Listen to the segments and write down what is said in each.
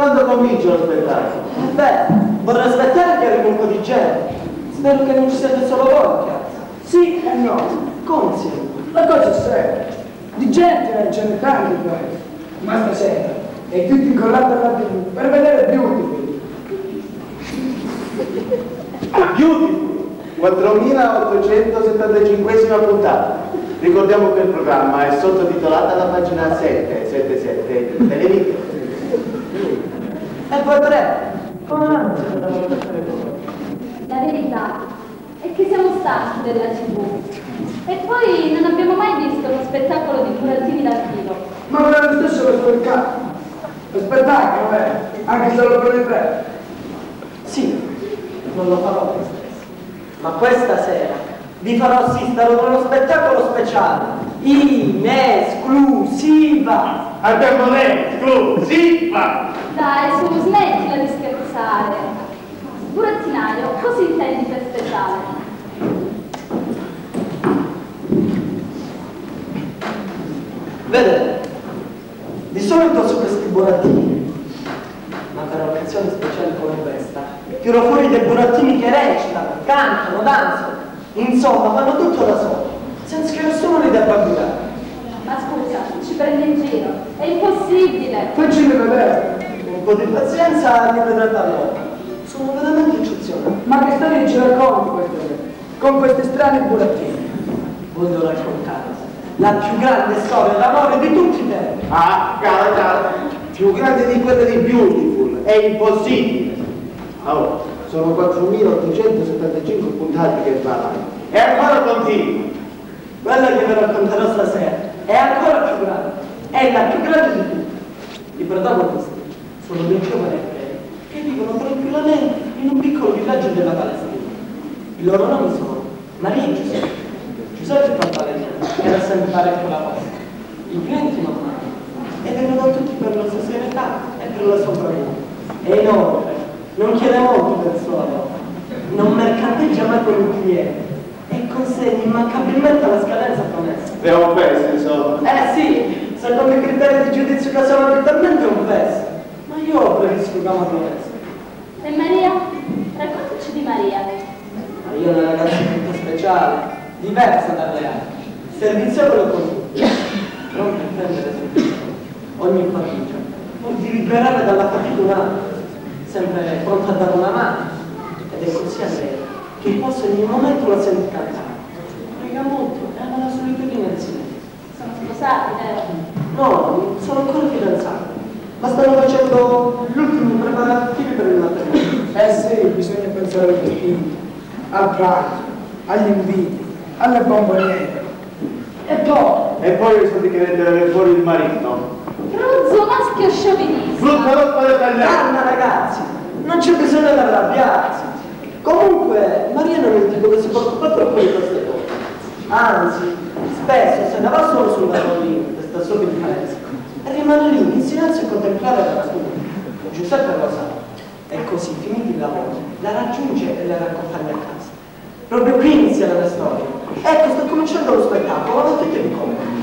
quando comincia lo spettacolo? Eh beh, vorrei aspettare che arrivi un po' di gente. Spero che non ci siate solo voi. Sì e no. Come sì? La cosa è seria. Di gente ce n'è tanta in paese. Ma stasera è tutto incollato alla TV per vedere Beautiful. Beautiful, 4875 puntata. Ricordiamo che il programma è sottotitolato alla pagina 777 di Televisione. E poi tre. Come non voi? La verità è che siamo stanchi della TV. E poi non abbiamo mai visto uno spettacolo di burattini dal vivo. Ma per lo stesso lo spettacolo. Lo spettacolo, eh, anche solo per le tre. Sì, non lo farò me stesso. Ma questa sera vi farò assistere ad uno spettacolo speciale. In esclusiva. Abbiamo l'esclusiva! Dai, su, smettila di scherzare. Burattinaio, cosa intendi per speciale? Vedete, di solito su questi burattini, ma per occasioni speciali come questa, tiro fuori dei burattini che recitano, cantano, danzano, insomma fanno tutto da soli, senza che nessuno li debba guidare. Ma scusa, ci prende in giro. È impossibile. Facci vedere. Un po' di pazienza li vedrete allora. Sono veramente eccezionali. Ma che storie ci racconti queste? Con questi strani burattini. Voglio raccontare la più grande storia d'amore di tutti i tempi. Ah, cara, cara, più grande di quella di Beautiful, è impossibile. Allora, sono 4875 puntate che faranno. E ancora continua. Quella che vi racconterò stasera è ancora più grande, è la più grande di tutte. I protagonisti sono due giovani ebrei che vivono tranquillamente in un piccolo villaggio della Palestina. I loro nomi sono Maria e Giuseppe. Giuseppe Pantalena era sempre parecchio la posta. I clienti normali e vengono tutti per la sua serietà e per la sua bravura. E inoltre non chiede molto per suo lavoro, non mercanteggia mai con il cliente e consegna immancabilmente la scadenza promessa. È un pezzo, insomma. Eh sì, secondo i criteri di giudizio che sono abitualmente un pezzo, ma io preferisco chiamarlo pezzo. E Maria? Raccontaci di Maria. Ma io una ragazza molto speciale, diversa dalle altre, servizievole con tutti, non prendere sul ogni fatica, o di liberare dalla fatica altro, sempre pronta a dare una mano, ed è così a lei che posso in ogni momento la senti cantare. Prega molto e ama la solitudine silenzio. Sono sposati, vero? No, sono ancora fidanzati, ma stanno facendo gli ultimi preparativi per il matrimonio. Eh sì, bisogna pensare al vestito, al pranzo, agli inviti, alle bomboniere. E poi, E poi i soldi che deve avere fuori il marito. Rozzo maschio sciovinista. Frutta rotta le tagliate. Calma ragazzi, non c'è bisogno di arrabbiarsi. Comunque, Maria non è il tipo che si preoccupa troppo di queste cose. Anzi, spesso se ne va solo sul tavolino, che sta sopra il palestra, e rimane lì in silenzio a contemplare la natura. Giuseppe lo sa. E così, finito il lavoro, la raggiunge e la raccompagna a casa. Proprio qui inizia la storia. Ecco, sta cominciando lo spettacolo, guardate che vi come.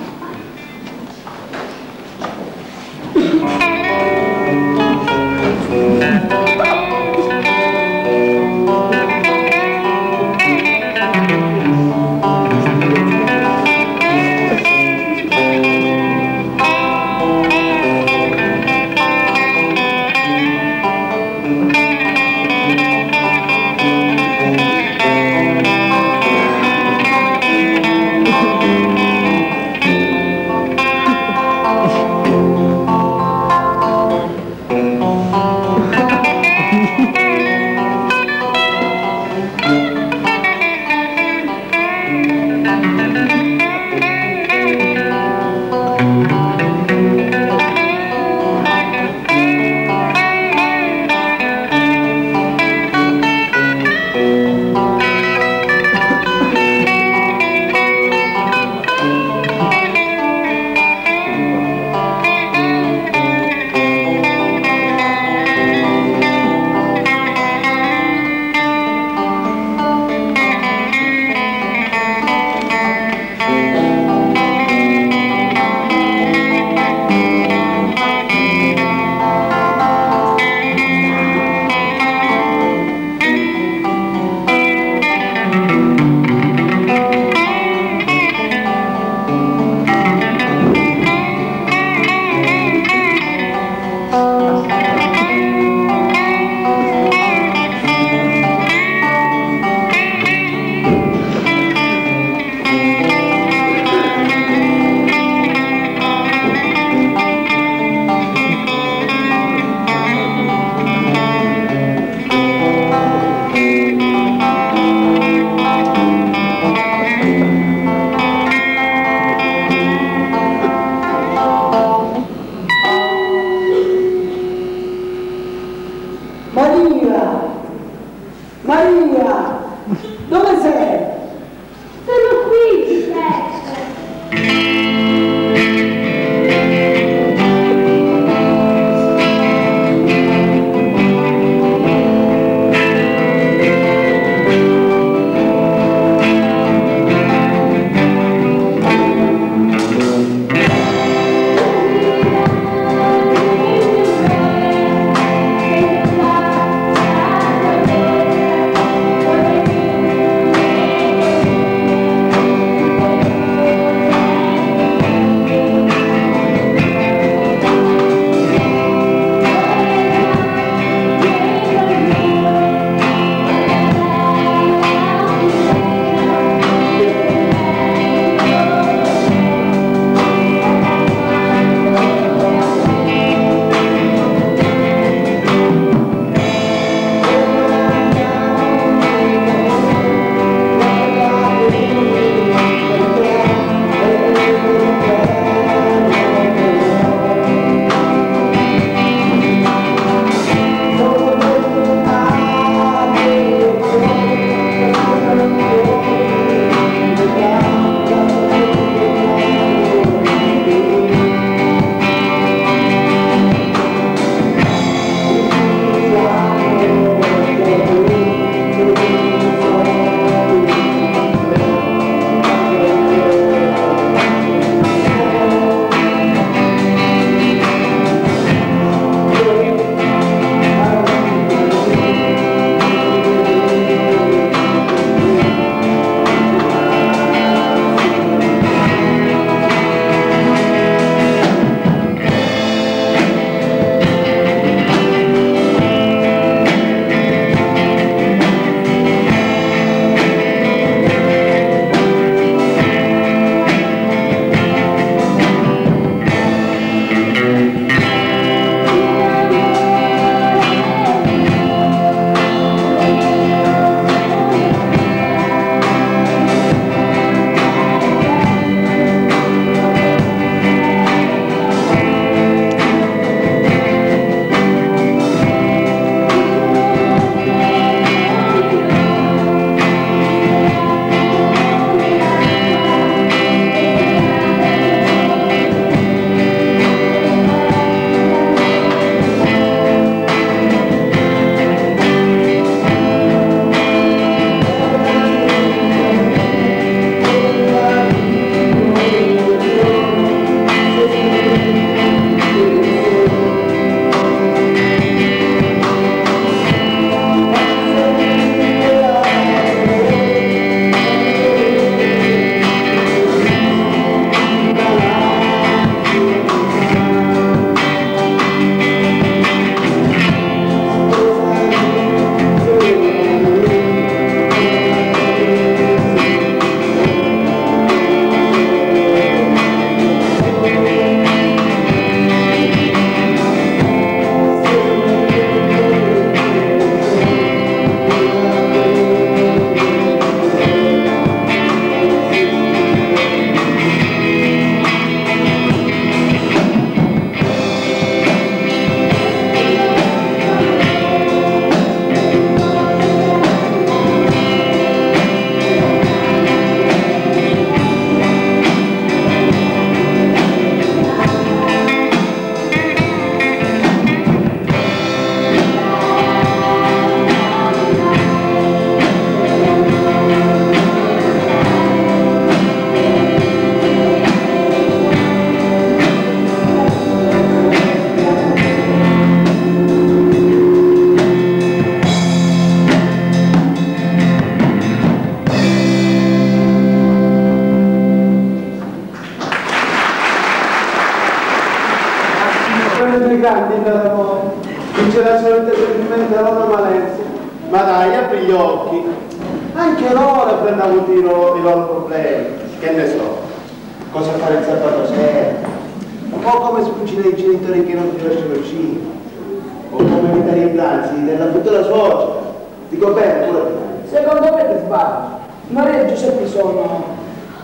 Maria e Giuseppe sono,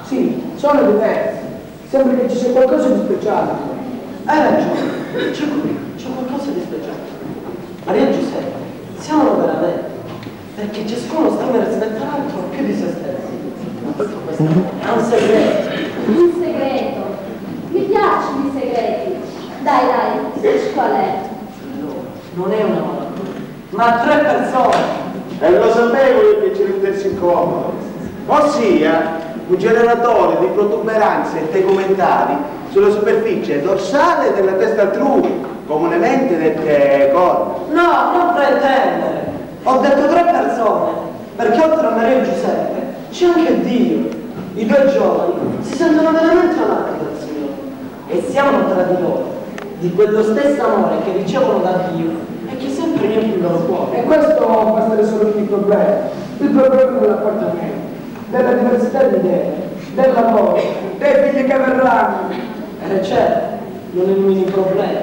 sì, sono diversi, sembra che ci sia qualcosa di speciale. Hai ragione, c'è qui, c'è qualcosa di speciale. Maria e Giuseppe, siamo veramente, perché ciascuno sta per rispettare l'altro più di se stessi. Questo è un segreto. Un segreto. Mi piacciono i segreti. Dai, dai, dici qual è? No, non è una malattia, ma tre persone. E lo sapevo che ci rendersi incomodo. Ossia, un generatore di protuberanze e tegumentali sulla superficie dorsale della testa altrui, comunemente dette corna. No, non pretendere. Ho detto tre persone, perché oltre a Maria e Giuseppe c'è anche Dio. I due giovani si sentono veramente amati dal Signore e si amano tra di loro, di quello stesso amore che ricevono da Dio e che sempre riempie il loro cuore. E questo può essere solo il problema. Il problema dell'appartamento, della diversità di idee, del lavoro, dei figli che verranno. Eh certo, non è un mini problema,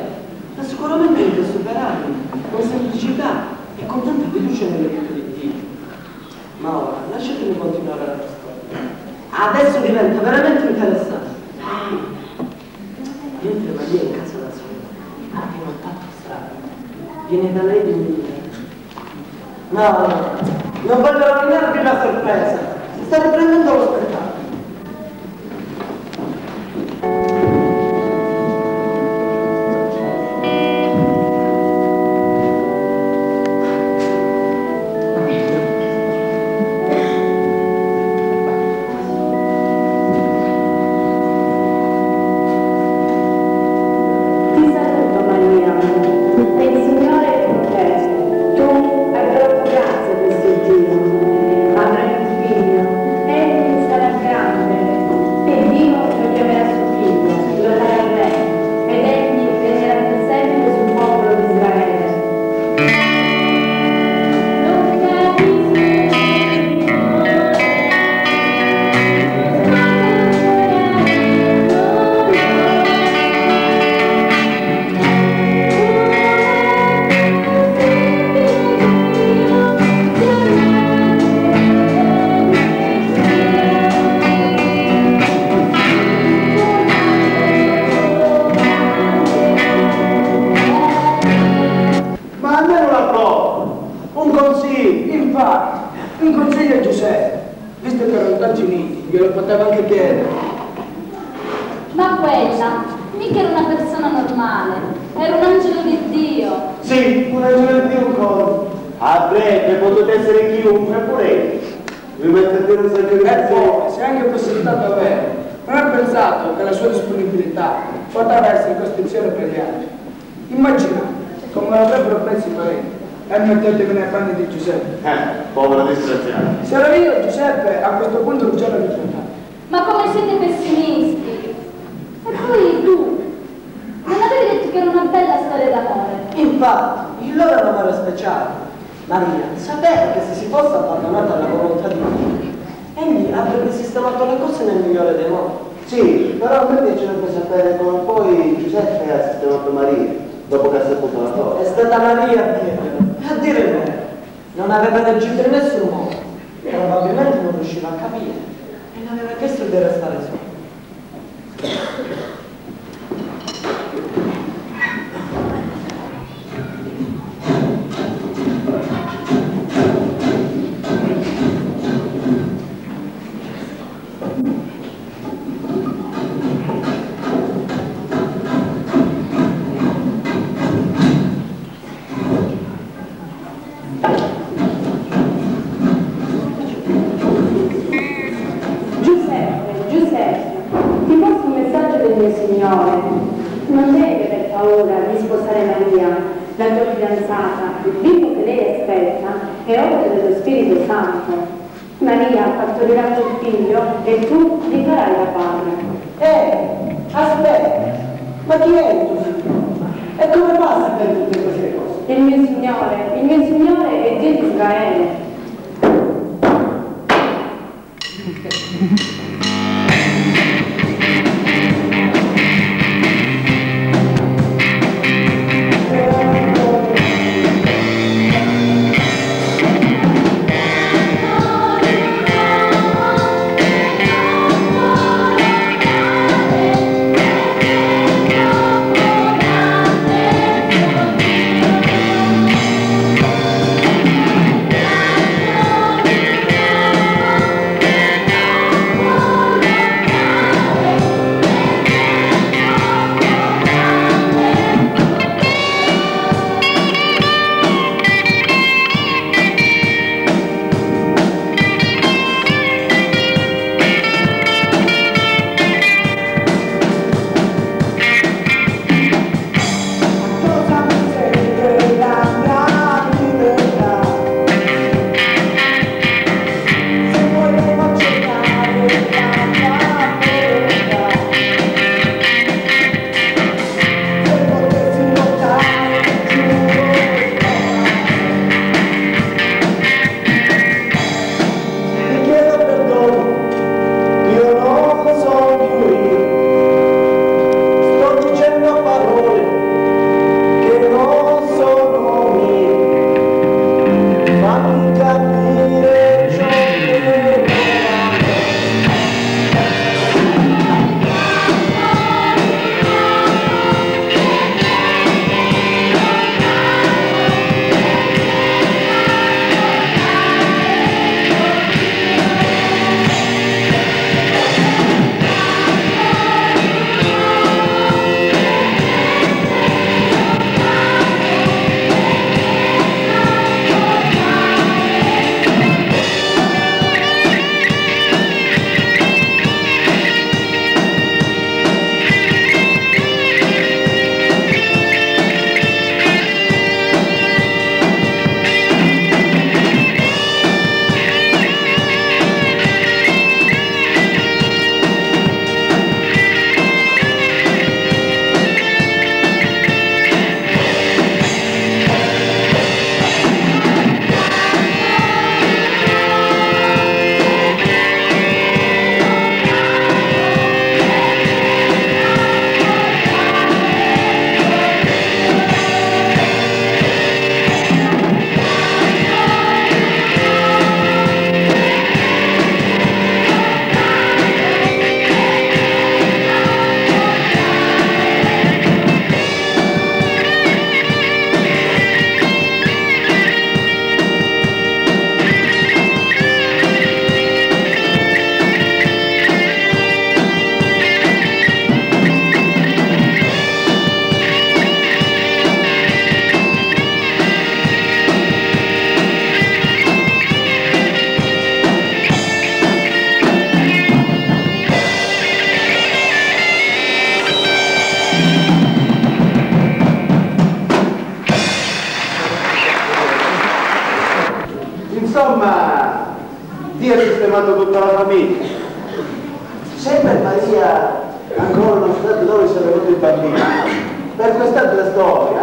ma sicuramente puoi superarli con semplicità e con tanta fiducia nelle vite di Dio. Ma ora, lasciatemi continuare la storia. Adesso diventa veramente interessante. Mentre Maria è in casa da sola, arriva un tatto strano. Viene da lei di un No, no, non voglio rovinarvi la sorpresa. Sta riprendendo lo spettacolo. Infatti, un consiglio a Giuseppe, visto che erano tanti uniti, glielo poteva anche chiedere. Ma quella mica era una persona normale, era un angelo di Dio. Sì, un angelo di Dio ancora. Avrebbe potuto essere chiunque, pure io. Mi metto a dire un sacco di E poi, se anche fosse stato vero, non ha pensato che la sua disponibilità poteva essere costrizione per gli altri. Immaginate come l'avrebbero preso i parenti e mettetevi nei panni di Giuseppe. Eh, povero disgraziato. Se ero io, Giuseppe, a questo punto non c'era rifiutato. Ma come siete pessimisti? E poi tu, non avevi detto che era una bella storia d'amore? Infatti, il loro era un amore speciale. Maria sapeva che se si fosse abbandonata alla volontà di Dio, egli avrebbe sistemato le cose nel migliore dei modi. Sì, però a me piacerebbe sapere come poi Giuseppe ha sistemato Maria, dopo che ha la È stata Maria a chiederlo. E a dire vero, non aveva reagito in nessun modo. Probabilmente non riusciva a capire e le aveva chiesto di restare sola. È opera dello Spirito Santo. Maria partorirà tuo figlio e tu gli farai da padre. Eh, aspetta, ma chi è il tuo figlio? E come passa per tutte queste cose? Il mio Signore, il mio Signore è Dio di Israele.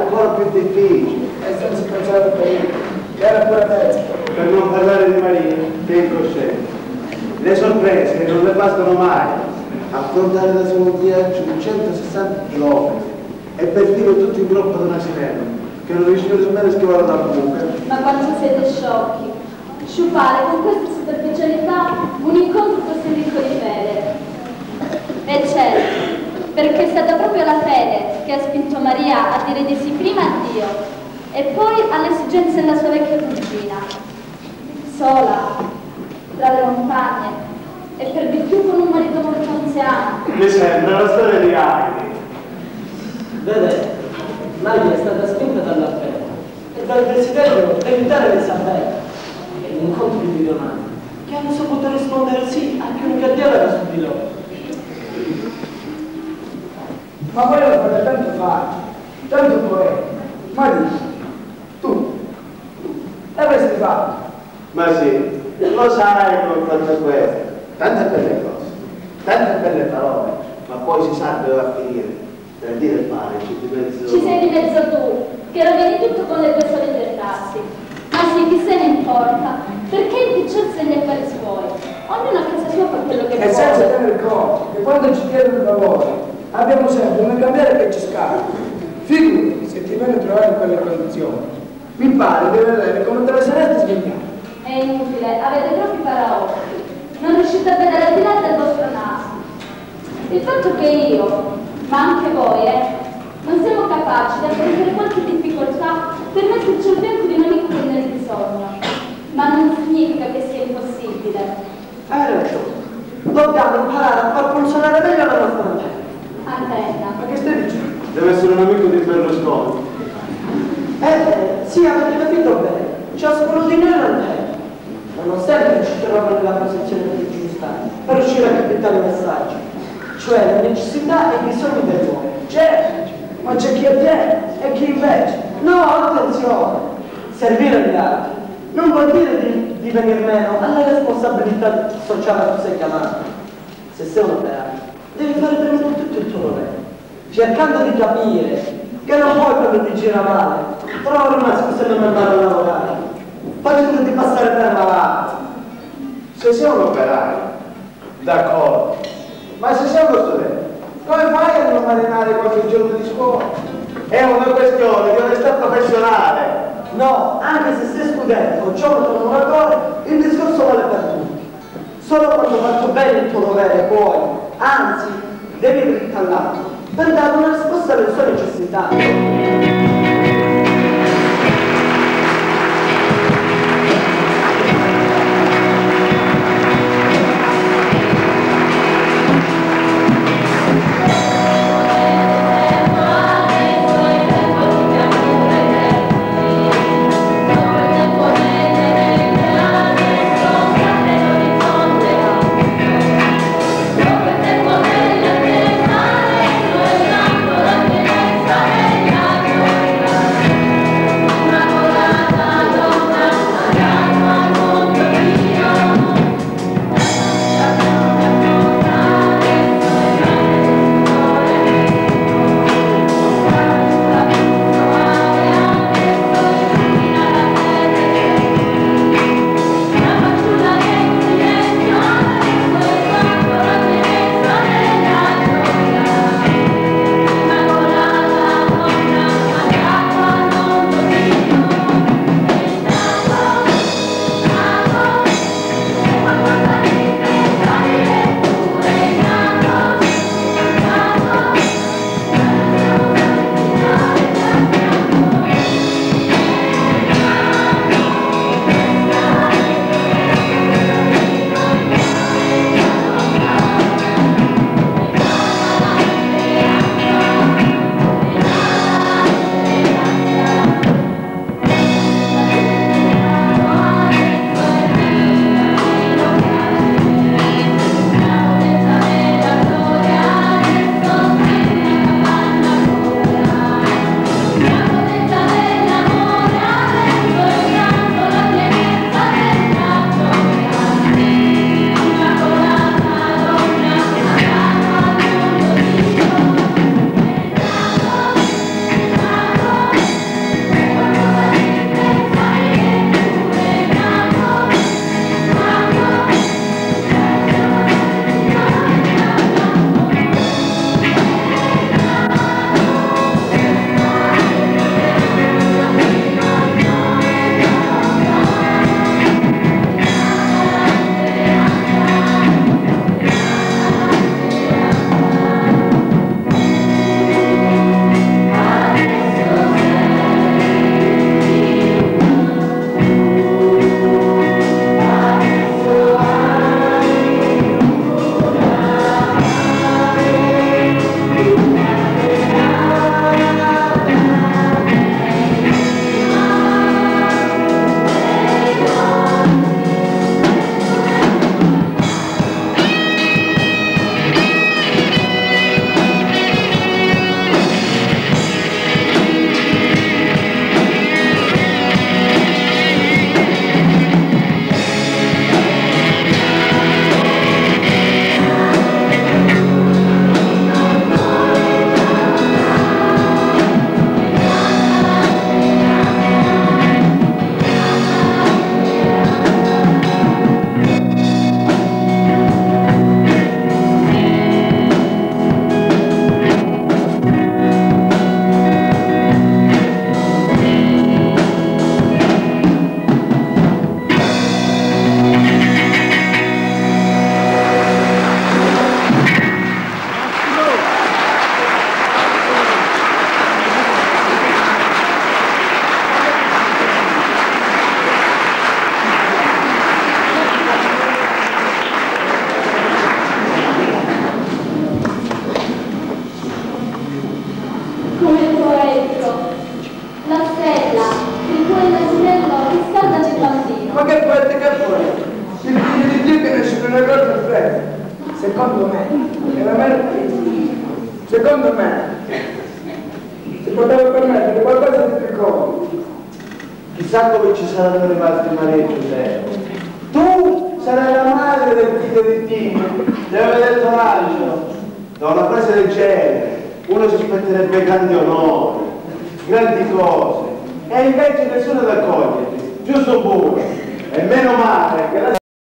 Ancora più difficile. E senza pensare per lui, che era pure testa. Per non parlare di Maria, che è incosciente. Le sorprese non le bastano mai. Affrontare da solo un viaggio di 160 km e perfino tutto in groppa da un asinello, che non riusciva nemmeno a schivare la buca. Ma quanto siete sciocchi! Sciupare con questa superficialità un incontro così ricco di fede. E certo, perché è stata proprio la fede che ha spinto Maria a dire di sì prima a Dio e poi alle esigenze della sua vecchia cugina. Sola, tra le montagne, e per di più con un marito molto anziano. Mi sembra la storia di Heidi. Vede, Maria è stata spinta dalla fede e dal desiderio di evitare l'Isabella e l'incontro di domani, che hanno saputo rispondere sì a chiunque a Dio era su di loro. Ma voi lo fate tanto facile, tanto poeta. Ma dici, tu, l'avresti fatto. Ma sì, lo sai con tante queste, tante belle cose, tante belle parole, ma poi si sa dove va a finire. Per dire il male, ci di mezzo. Ci sei di mezzo tu, che rovini tutto con le tue solite frasi. Ma sì, chi se ne importa? Perché impicciarsi negli affari suoi? Ognuno a casa sua fa quello che E senza vuole. tenere conto che quando ci chiedono il lavoro abbiamo sempre una cambiare che ci scappa. Figurati se ti viene a trovare in quelle condizioni. Mi pare di vedere come te la saresti sbagliata. È inutile, avete troppi paraocchi. Non riuscite a vedere al di là del vostro naso. Il fatto che io, ma anche voi, eh, non siamo capaci di affrontare qualche difficoltà per metterci al fianco di un amico che ne bisogno. Ma non significa che sia impossibile. Hai ragione, dobbiamo imparare a far funzionare meglio la nostra mente. Ma che stai dicendo? Deve essere un amico di Berlusconi. Eh, sì, avete capito bene, ciascuno di noi non è. Ma non sempre ci troviamo nella posizione più giusta per riuscire a capitare i messaggi, cioè le necessità e i bisogni dell'uomo. Certo, ma c'è chi ottiene e chi invece. No, attenzione! Servire gli altri non vuol dire di, di venir meno alla responsabilità sociale a cui sei chiamato. Se sei un operaio, devi fare prima di tutto il tuo dovere, cercando di capire che non puoi quando ti gira male, trovare una scusa per non andare a lavorare, facendoti passare per malato. Se sei un operaio, d'accordo, ma se sei uno studente, come fai a non marinare qualche giorno di scuola? È una questione di onestà professionale. No, anche se sei studente o giovane lavoratore, il discorso vale per tutti. Solo quando faccio bene il tuo dovere puoi, anzi, devi all'altro, per dare una risposta alle sue necessità. Grandi onori, grandi cose, e invece nessuno ad accoglierti,